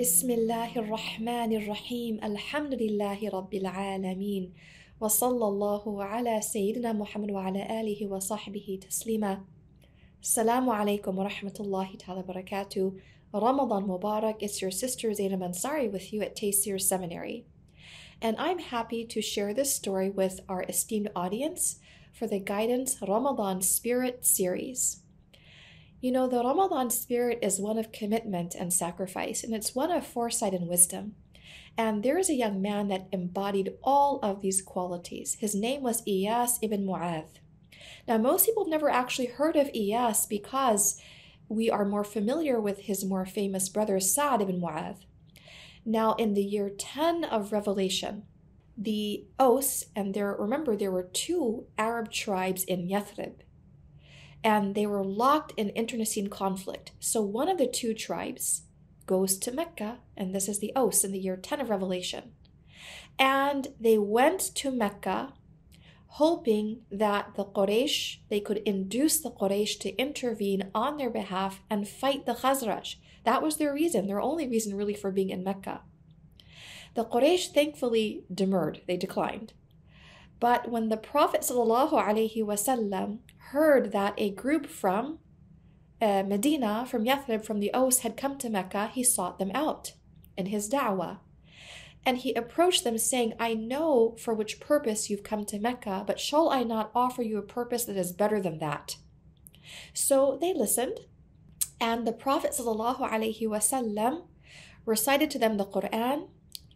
بسم الله الرحمن الرحيم الحمد لله رب العالمين وصلى الله على سيدنا محمد وعلى آله وصحبه تسليما السلام عليكم ورحمة الله تعالى وبركاته Ramadan Mubarak, it's your sister Zaynab Ansari with you at Tayseer Seminary. And I'm happy to share this story with our esteemed audience for the Guidance Ramadan Spirit series. You know, the Ramadan spirit is one of commitment and sacrifice, and it's one of foresight and wisdom. And there is a young man that embodied all of these qualities. His name was Iyas ibn Mu'adh. Now, most people have never actually heard of Iyas because we are more familiar with his more famous brother Sa'd ibn Mu'adh. Now, in the year 10 of Revelation, the Aus, and there, remember, there were two Arab tribes in Yathrib and they were locked in internecine conflict. So one of the two tribes goes to Mecca, and this is the Aus in the year 10 of Revelation. And they went to Mecca hoping that the Quraysh, they could induce the Quraysh to intervene on their behalf and fight the Khazraj. That was their reason, their only reason really for being in Mecca. The Quraysh thankfully demurred, they declined. But when the Prophet ﷺ heard that a group from uh, Medina, from Yathrib, from the Aus had come to Mecca, he sought them out in his da'wah. And he approached them, saying, I know for which purpose you've come to Mecca, but shall I not offer you a purpose that is better than that? So they listened, and the Prophet ﷺ recited to them the Quran,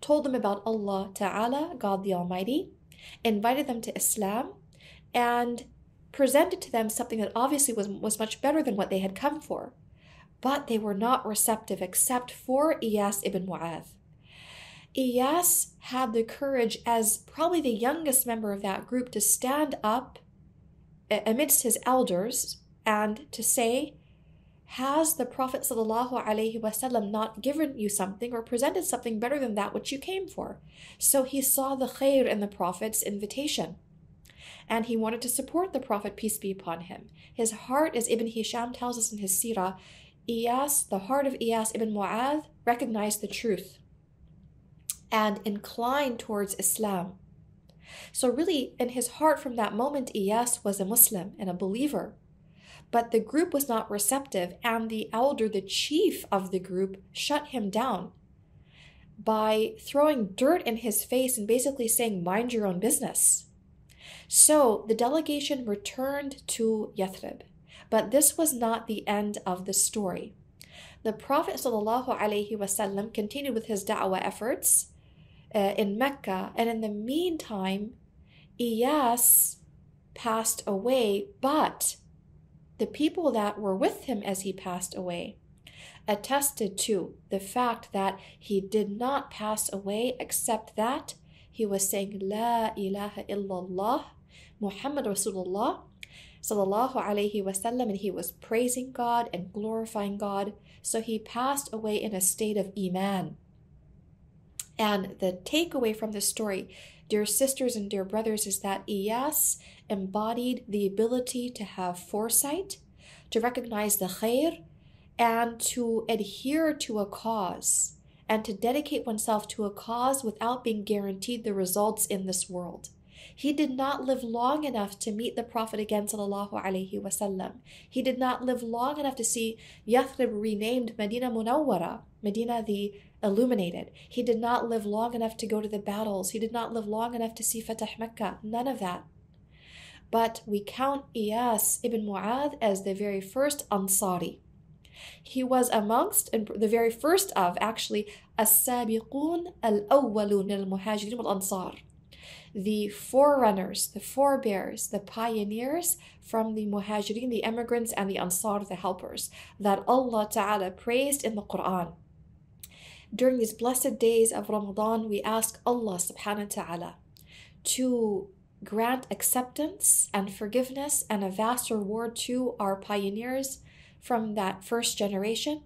told them about Allah Ta'ala, God the Almighty, invited them to Islam, and presented to them something that obviously was, was much better than what they had come for. But they were not receptive except for Iyas ibn Mu'adh. Iyas had the courage, as probably the youngest member of that group, to stand up amidst his elders and to say, Has the Prophet ﷺ not given you something or presented something better than that which you came for? So he saw the khair in the Prophet's invitation and he wanted to support the Prophet, peace be upon him. His heart, as Ibn Hisham tells us in his seerah, Iyas, the heart of Iyas ibn Mu'adh, recognized the truth and inclined towards Islam. So, really, in his heart from that moment, Iyas was a Muslim and a believer. But the group was not receptive, and the elder, the chief of the group, shut him down by throwing dirt in his face and basically saying, Mind your own business. So the delegation returned to Yathrib. But this was not the end of the story. The Prophet ﷺ continued with his da'wah efforts uh, in Mecca, and in the meantime, Iyas passed away, but the people that were with him as he passed away. Attested to the fact that he did not pass away except that he was saying La ilaha illallah Muhammad Rasulullah sallallahu alaihi wasallam and he was praising God and glorifying God. So he passed away in a state of iman and the takeaway from this story dear sisters and dear brothers is that Iyas embodied the ability to have foresight to recognize the khair and to adhere to a cause and to dedicate oneself to a cause without being guaranteed the results in this world. He did not live long enough to meet the Prophet again, sallallahu alaihi wasallam. He did not live long enough to see Yathrib renamed Medina Munawwara, Medina the illuminated. He did not live long enough to go to the battles. He did not live long enough to see Fatah Mecca. None of that. But we count Iyas ibn Mu'adh as the very first Ansari. He was amongst and the very first of actually as-sabiqun al-awwalun al-muhajirin wal-ansar the forerunners, the forebears, the pioneers from the muhajirin, the emigrants, and the ansar, the helpers, that Allah Ta'ala praised in the Quran. During these blessed days of Ramadan, we ask Allah subhanahu wa ta'ala to grant acceptance and forgiveness and a vast reward to our pioneers from that first generation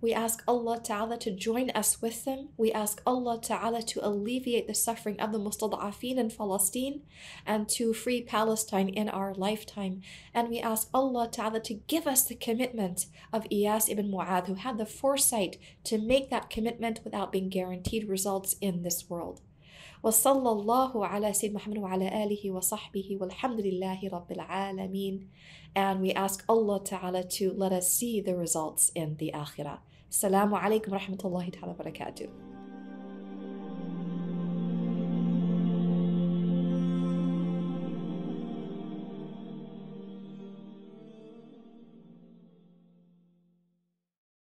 We ask Allah Ta'ala to join us with them. We ask Allah Ta'ala to alleviate the suffering of the Mustada'afin in Palestine and to free Palestine in our lifetime. And we ask Allah Ta'ala to give us the commitment of Iyas ibn Mu'adh, who had the foresight to make that commitment without being guaranteed results in this world. وصلى الله على سيد محمد وعلى آله وصحبه والحمد لله رب العالمين and we ask Allah Ta'ala to let us see the results in the Akhirah. Assalamu alaikum wa rahmatullahi ta'ala wa barakatuh.